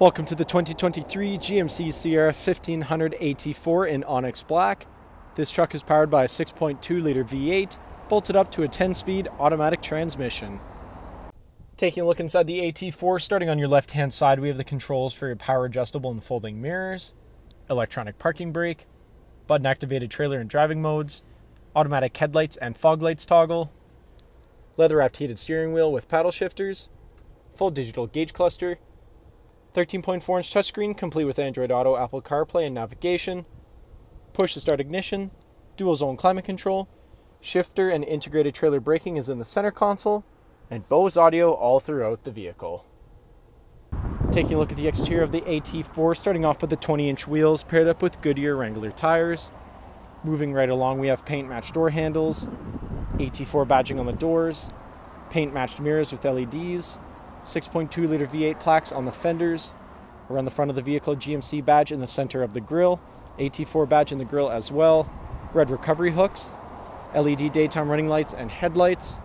Welcome to the 2023 GMC Sierra 1500 AT4 in Onyx Black. This truck is powered by a 6.2 liter V8, bolted up to a 10 speed automatic transmission. Taking a look inside the AT4, starting on your left hand side, we have the controls for your power adjustable and folding mirrors, electronic parking brake, button activated trailer and driving modes, automatic headlights and fog lights toggle, leather wrapped heated steering wheel with paddle shifters, full digital gauge cluster, 13.4 inch touchscreen complete with Android Auto, Apple CarPlay, and navigation, push to start ignition, dual zone climate control, shifter and integrated trailer braking is in the center console, and Bose audio all throughout the vehicle. Taking a look at the exterior of the AT4, starting off with the 20 inch wheels paired up with Goodyear Wrangler tires. Moving right along, we have paint matched door handles, AT4 badging on the doors, paint matched mirrors with LEDs, 6.2 liter V8 plaques on the fenders. Around the front of the vehicle, GMC badge in the center of the grille, AT4 badge in the grille as well, red recovery hooks, LED daytime running lights and headlights.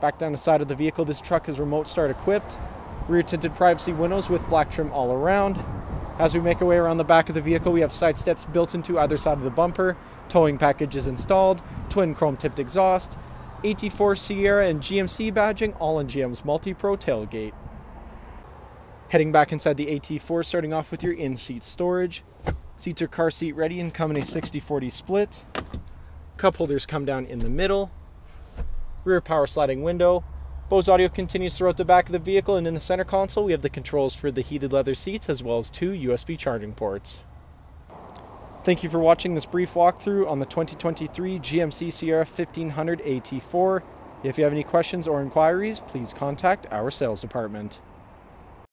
Back down the side of the vehicle, this truck is remote start equipped, rear tinted privacy windows with black trim all around. As we make our way around the back of the vehicle, we have side steps built into either side of the bumper, towing package is installed, twin chrome tipped exhaust, AT4 Sierra and GMC badging, all in GM's Multi-Pro tailgate. Heading back inside the AT4, starting off with your in-seat storage. Seats are car seat ready and come in a 60-40 split. Cup holders come down in the middle. Rear power sliding window. Bose audio continues throughout the back of the vehicle and in the center console we have the controls for the heated leather seats as well as two USB charging ports. Thank you for watching this brief walkthrough on the 2023 GMC Sierra 1500 AT4. If you have any questions or inquiries, please contact our sales department.